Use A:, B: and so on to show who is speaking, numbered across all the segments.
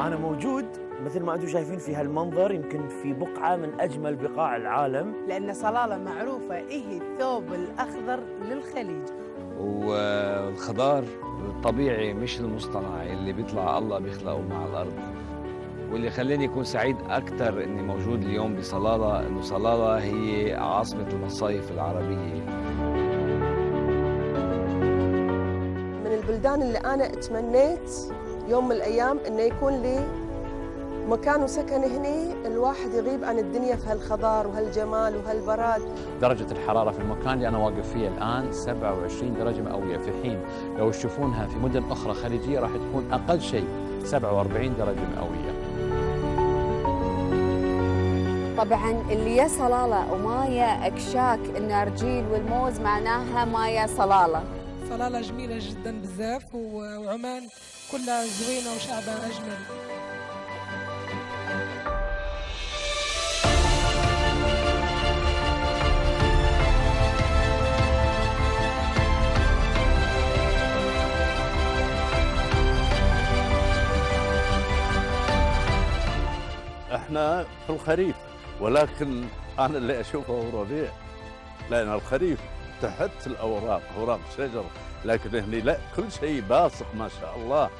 A: أنا موجود مثل ما أنتم شايفين في هالمنظر يمكن في بقعة من أجمل بقاع العالم.
B: لأن صلالة معروفة إيه الثوب الأخضر للخليج.
C: والخضار الطبيعي مش المصطنع اللي بيطلع الله بيخلقه مع الأرض. واللي خلاني أكون سعيد أكثر إني موجود اليوم بصلالة إنه صلالة هي عاصمة المصايف العربية.
D: من البلدان اللي أنا تمنيت يوم من الأيام إنه يكون لي مكان وسكن هني الواحد يغيب عن الدنيا في هالخضار وهالجمال وهالبراد.
E: درجة الحرارة في المكان اللي أنا واقف فيه الآن 27 درجة مئوية. في حين لو تشوفونها في مدن أخرى خليجية راح تكون أقل شيء 47 درجة مئوية.
F: طبعا اللي يا صلالة وما يا أكشاك النارجيل والموز معناها ما يا صلالة
G: جميلة جدا بزاف وعمان كلها زوينة وشعبها أجمل.
H: إحنا في الخريف ولكن أنا اللي أشوفه ربيع لأن الخريف تحت الأوراق أوراق شجر. لكن هنا لا كل شيء باسق ما شاء الله.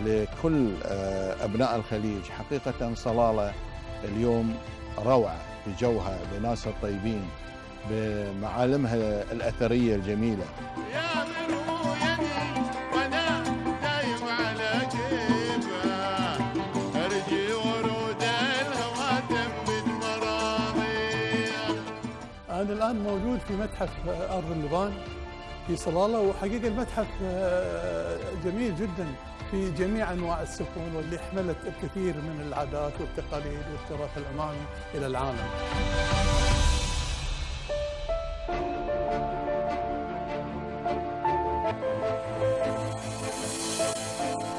I: لكل أبناء الخليج. حقيقة صلالة اليوم روعة بجوها بناسها الطيبين بمعالمها
J: الأثرية
K: الجميلة. الآن موجود في متحف أرض اللبان في صلالة وحقيقة المتحف جميل جدا في جميع أنواع السفن واللي حملت الكثير من العادات والتقاليد والتراث العماني إلى العالم.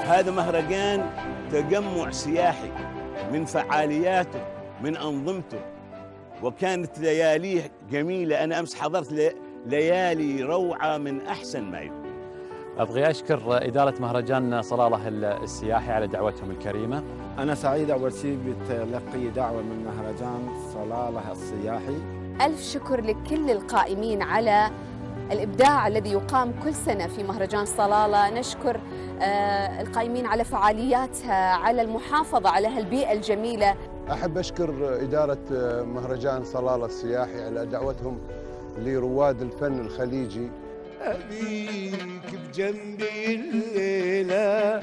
L: هذا مهرجان تجمع سياحي من فعالياته من أنظمته وكانت لياليه جميلة. أنا أمس حضرت ليالي روعة من أحسن ما يكون.
E: أبغي أشكر إدارة مهرجان صلالة السياحي على دعوتهم الكريمة.
M: أنا سعيد أول شيء بتلقي دعوة من مهرجان صلالة السياحي.
F: ألف شكر لكل القائمين على الإبداع الذي يقام كل سنة في مهرجان صلالة نشكر القائمين على فعالياتها على المحافظة على هالبيئة الجميلة.
I: أحب أشكر إدارة مهرجان صلالة السياحي على دعوتهم لرواد الفن الخليجي.
J: أبيك بجنبي الليلة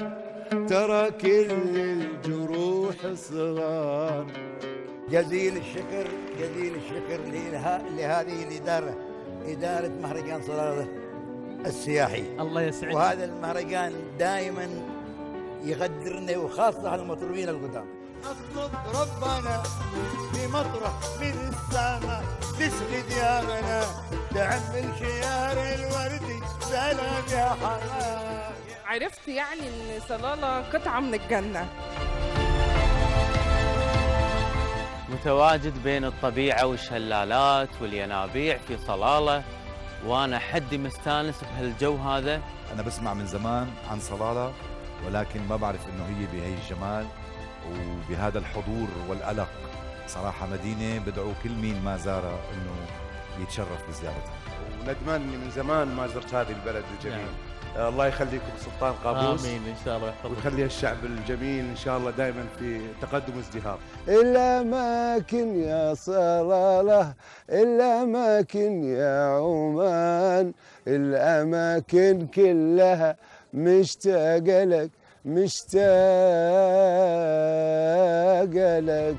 J: ترى كل الجروح صغار.
N: جزيل الشكر جزيل الشكر لهذه الإدارة إدارة مهرجان صلالة السياحي.
O: الله يسعدك.
N: وهذا المهرجان دائما يقدرنا وخاصة المطربين القدام.
J: اطلب ربنا بمطرح من السماء. تسقي ديارنا تعمل شيار الوردي سلام يا حرام
G: عرفت يعني إن صلالة قطعة من الجنة.
P: متواجد بين الطبيعة والشلالات والينابيع في صلالة وأنا حدي مستانس بهالجو هذا.
Q: أنا بسمع من زمان عن صلالة ولكن ما بعرف إنه هي بهي الجمال. وبهذا الحضور والألق صراحة مدينة بدعو كل مين ما زارها أنه يتشرف بزيارتها.
R: وندمان أني من زمان ما زرت هذه البلد الجميل. نعم. الله يخليكم سلطان قابوس.
O: آمين إن شاء الله يحفظك
R: ويخلي الشعب الجميل إن شاء الله دائما في تقدم وازدهار.
I: الأماكن يا صلالة الأماكن يا عمان الأماكن كلها مشتاقة لك. مشتاق لك